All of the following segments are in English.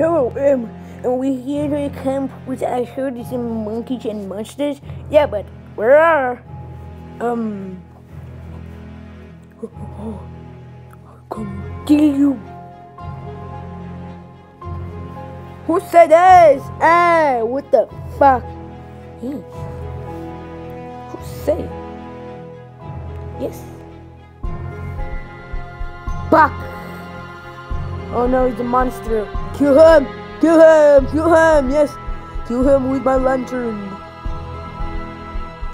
Hello, um, and we here to camp which I heard in monkeys and monsters. Yeah, but where are? Um. Come kill you. Who said this? Ah, what the fuck? Who say? Yes. Fuck! Oh no, he's a monster. Kill him! Kill him! Kill him! Yes! Kill him with my lantern.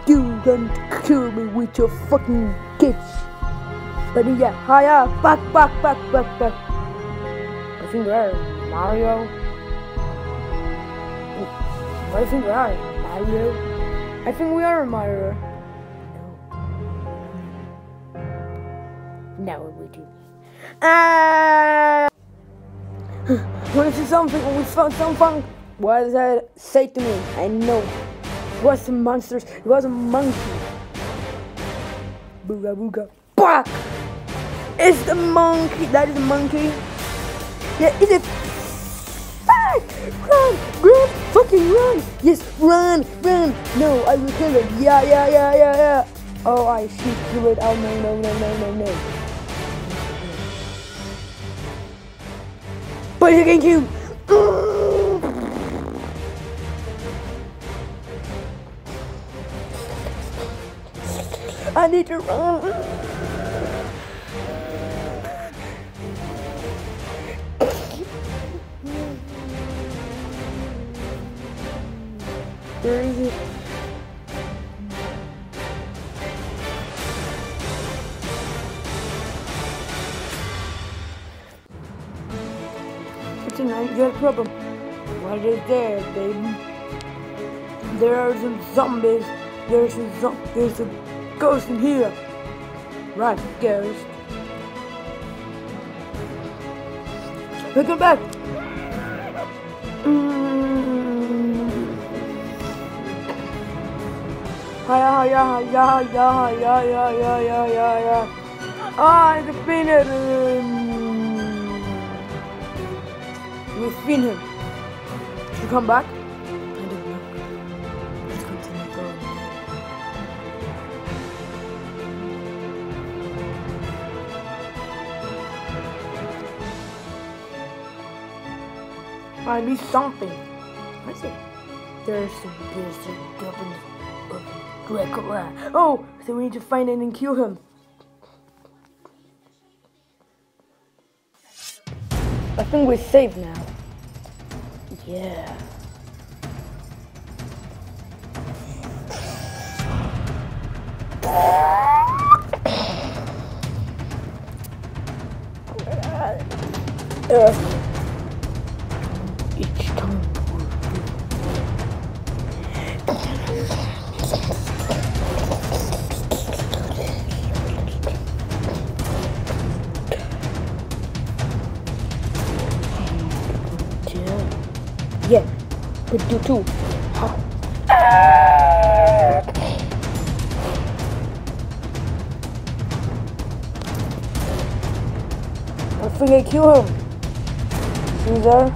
You can kill me with your fucking kids. But yeah, hiya! Back, back, back, back, back. I think where Mario. What do you think we are? Mario? I think we are Mario. No. No, we do. Ah! Want to see something? When We found something. What does that say to me? I know. It wasn't monsters. It was a monkey. Booga booga. Fuck! It's the monkey. That is a monkey. Yeah, is it? Run! Run! Fucking run! Yes, run! Run! No, I will kill it. Yeah, yeah, yeah, yeah, yeah. Oh, I should kill it. Oh, no, no, no, no, no, no. Kill. I need to run. Where is it? It's a you have a problem. What is there, baby? There are some zombies. There's a zo- there's a ghost in here. Right, ghost. Welcome back. Mm. Hiya, hiya, hiya, hiya, hiya, hiya, hiya, hiya, hiya. Ah, I defeated him. We fin him. Should we come back? I don't know. Let's continue going. I need something. What is it? There's there's a governor of Dracula. Oh, so we need to find him and kill him. I think we're safe now. Yeah. Uh, it's time for Could do too. I think I kill him. See there?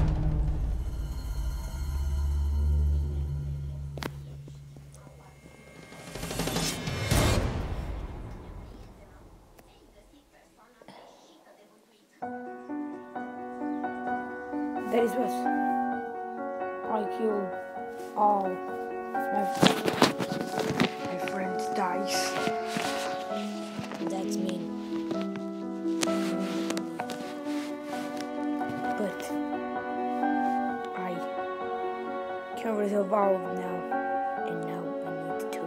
That is what I kill all my, my friends dies. That's mean. But I can resolve all of now, and now I need to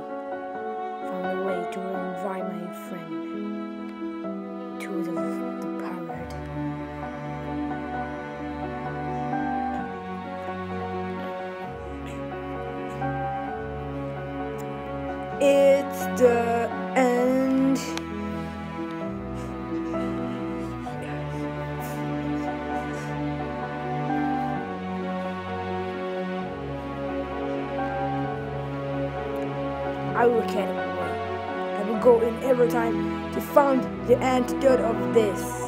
find a way to invite my friend to the, It's the end. I will carry it. I will go in every time to find the antidote of this.